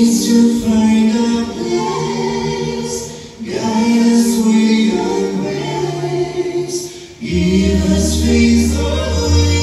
to find a place, guide us with give us faith.